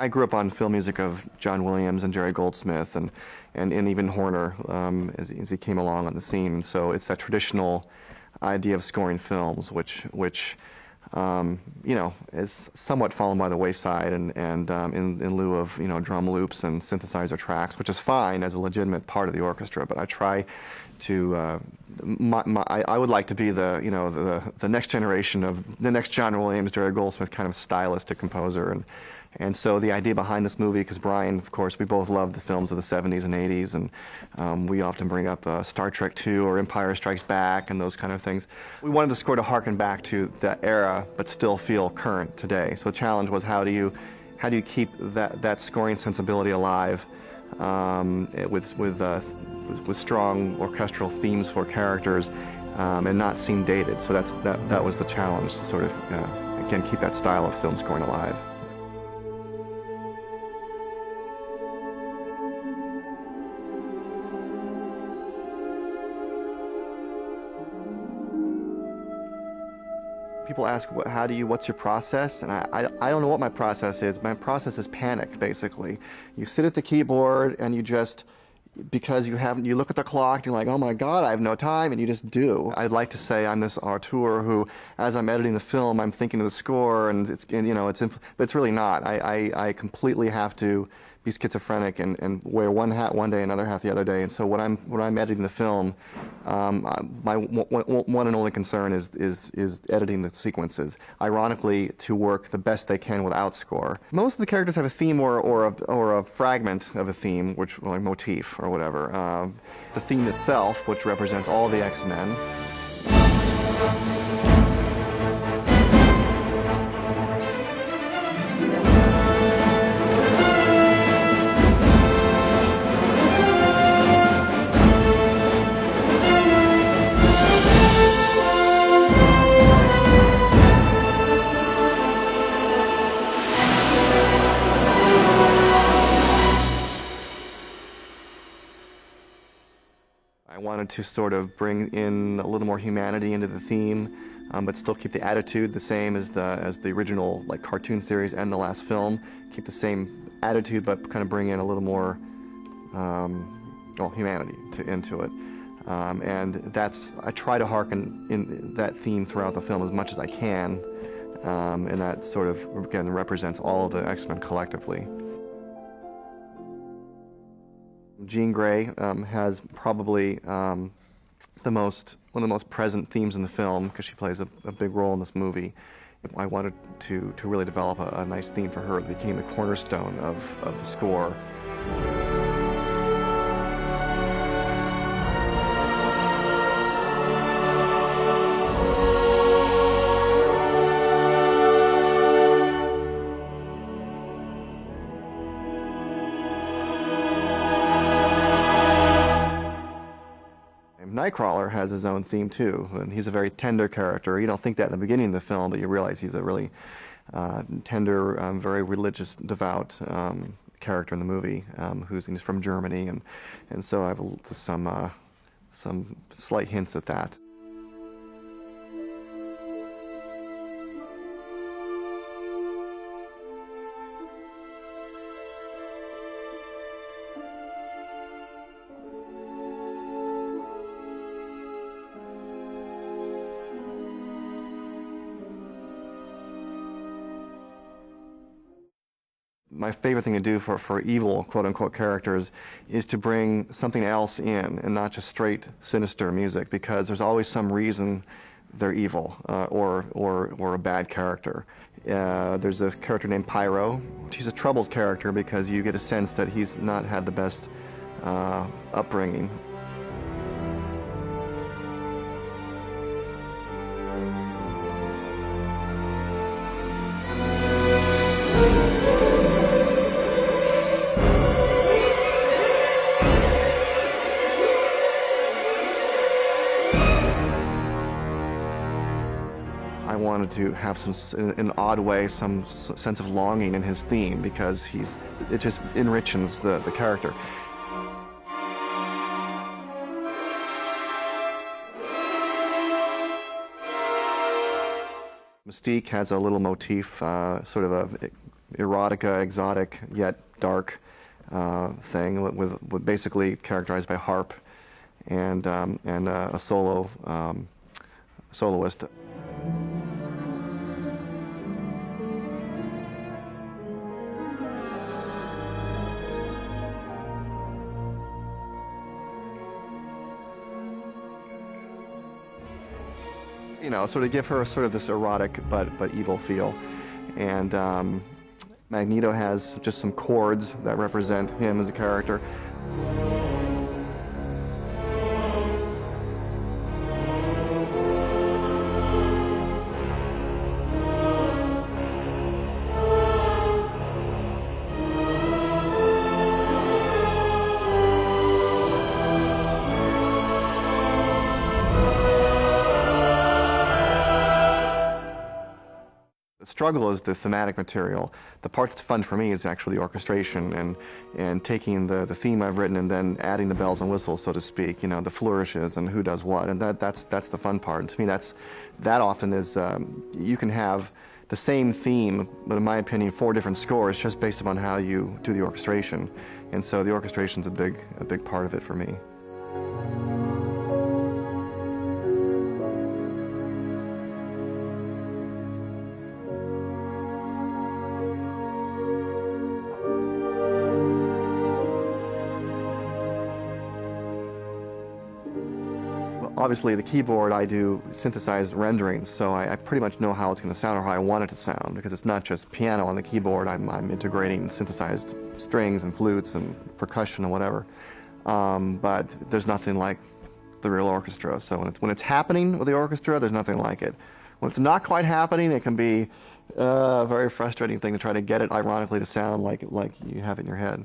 I grew up on film music of John Williams and Jerry Goldsmith and, and, and even Horner um, as, as he came along on the scene. So it's that traditional idea of scoring films, which, which um, you know, is somewhat fallen by the wayside and, and um, in, in lieu of, you know, drum loops and synthesizer tracks, which is fine as a legitimate part of the orchestra, but I try to, uh, my, my, I, would like to be the, you know, the, the next generation of, the next John Williams, Jerry Goldsmith kind of stylistic composer, and, and so the idea behind this movie, because Bryan, of course, we both love the films of the 70s and 80s, and um, we often bring up uh, Star Trek II or Empire Strikes Back and those kind of things. We wanted the score to harken back to that era, but still feel current today. So the challenge was how do you, how do you keep that, that scoring sensibility alive um, with, with, uh, with, strong orchestral themes for characters um, and not seem dated. So that's, that, that was the challenge to sort of, uh, again, keep that style of film scoring alive. people ask, what, how do you, what's your process? And I, I, I, don't know what my process is. My process is panic, basically. You sit at the keyboard and you just, because you haven't, you look at the clock, and you're like, oh my God, I have no time, and you just do. I'd like to say I'm this auteur who, as I'm editing the film, I'm thinking of the score, and it's, and, you know, it's, but it's really not. I, I, I completely have to be schizophrenic and, and wear one hat one day, another hat the other day. And so when I'm when I'm editing the film, um, my one and only concern is is is editing the sequences. Ironically, to work the best they can without score. Most of the characters have a theme or or a, or a fragment of a theme, which like motif or whatever. Uh, the theme itself, which represents all the X-Men. Wanted to sort of bring in a little more humanity into the theme, um, but still keep the attitude the same as the as the original like cartoon series and the last film. Keep the same attitude, but kind of bring in a little more um, well humanity to, into it. Um, and that's I try to harken in that theme throughout the film as much as I can, um, and that sort of again represents all of the X-Men collectively. Jean Grey um, has probably um, the most one of the most present themes in the film because she plays a, a, big role in this movie. I wanted to to really develop a, a nice theme for her that became the cornerstone of, of the score. Nightcrawler has his own theme too, and he's a very tender character. You don't think that in the beginning of the film, but you realize he's a really uh, tender, um, very religious, devout um, character in the movie, um, who's he's from Germany, and and so I have some uh, some slight hints at that. My favorite thing to do for, for evil, quote unquote, characters is to bring something else in and not just straight sinister music because there's always some reason they're evil uh, or, or, or a bad character. Uh, there's a character named Pyro. He's a troubled character because you get a sense that he's not had the best uh, upbringing. To have some, in an odd way, some sense of longing in his theme because he's, it just enriches the, the character. Mystique has a little motif, uh, sort of a erotica, exotic yet dark uh, thing, with, with, basically characterized by harp and um, and uh, a solo um, soloist. You know, sort of give her sort of this erotic but but evil feel. And um, Magneto has just some chords that represent him as a character. Struggle is the thematic material. The part that's fun for me is actually the orchestration and, and taking the, the theme I've written and then adding the bells and whistles, so to speak, you know, the flourishes and who does what. And that, that's, that's the fun part. And to me, that's, that often is, um, you can have the same theme, but in my opinion, four different scores just based upon how you do the orchestration. And so the orchestration's a big, a big part of it for me. Obviously the keyboard I do synthesized renderings, so I, I pretty much know how it's going to sound or how I want it to sound because it's not just piano on the keyboard. I'm, I'm integrating synthesized strings and flutes and percussion and whatever. Um, but there's nothing like the real orchestra. So when it's, when it's happening with the orchestra, there's nothing like it. When it's not quite happening, it can be uh, a very frustrating thing to try to get it ironically to sound like like you have it in your head.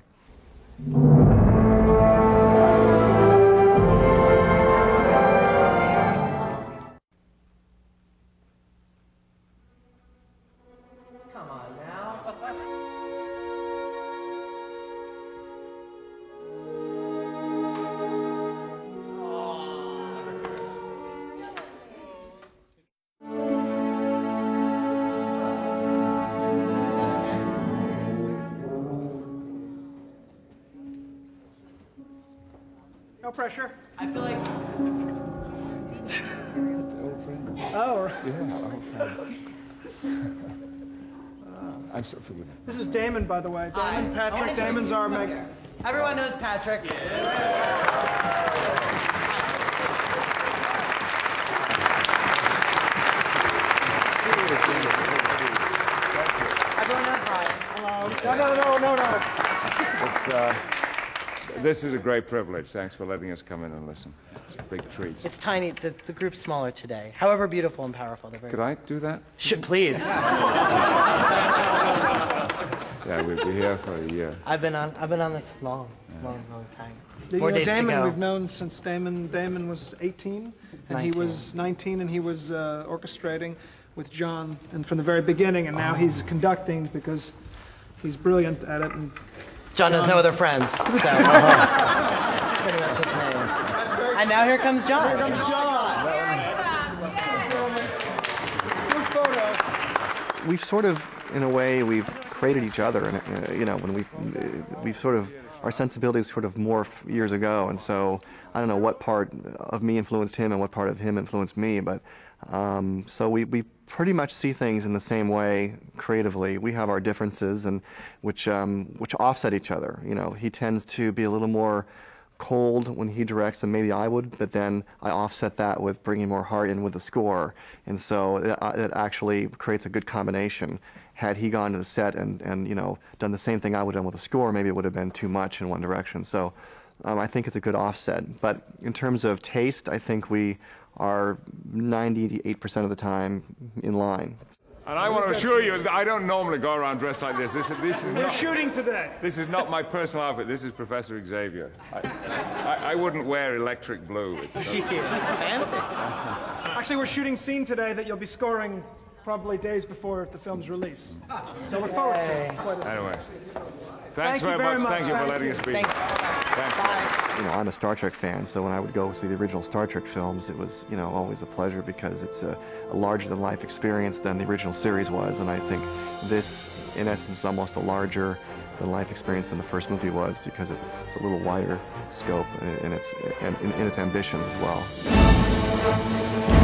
Pressure. I feel like. oh. Yeah, old friend. I'm so familiar. This is Damon, by the way. Damon, Hi. Patrick. Damon's our Meg. Everyone knows Patrick. Everyone knows Bryan. No, no, no, no, no. It's, uh, this is a great privilege. Thanks for letting us come in and listen. It's a big treat. It's tiny. The, the group's smaller today. However beautiful and powerful, they're very. Could I do that? Should please. Yeah, we'll be here for a year. I've been on. I've been on this long, long, long time. You More know, days to Damon, go. we've known since Damon. Damon was 18, and he was 19, and he was uh, orchestrating with John, and from the very beginning, and now he's conducting because he's brilliant at it. And John has no other friends, so pretty much his name. And now here comes John. good photo. we've sort of, in a way, we've created each other, and uh, you know, when we've uh, we've sort of our sensibilities sort of morphed years ago, and so I don't know what part of me influenced him and what part of him influenced me, but um, so we we pretty much see things in the same way creatively. We have our differences, and which um, which offset each other. You know, he tends to be a little more cold when he directs than maybe I would, but then I offset that with bringing more heart in with the score, and so it, it actually creates a good combination. Had he gone to the set and, and you know done the same thing I would have done with the score, maybe it would have been too much in one direction. So um, I think it's a good offset. But in terms of taste, I think we are 98% of the time in line. And I want to assure you I don't normally go around dressed like this. This, this is They're not, shooting today. this is not my personal outfit. This is Professor Xavier. I, I, I wouldn't wear electric blue. It's not- Fancy. Actually, we're shooting scene today that you'll be scoring probably days before the film's release. So look forward to it. It's quite a- anyway, Thank thanks you very, very much. much. Thank you for letting us be. Thank Thanks. Bye. you know, I'm a Star Trek fan, so when I would go see the original Star Trek films, it was, you know, always a pleasure because it's a, a larger-than-life experience than the original series was, and I think this in essence, is almost a larger than life experience than the first movie was because it's, it's a little wider scope in, in its in, in its ambitions as well.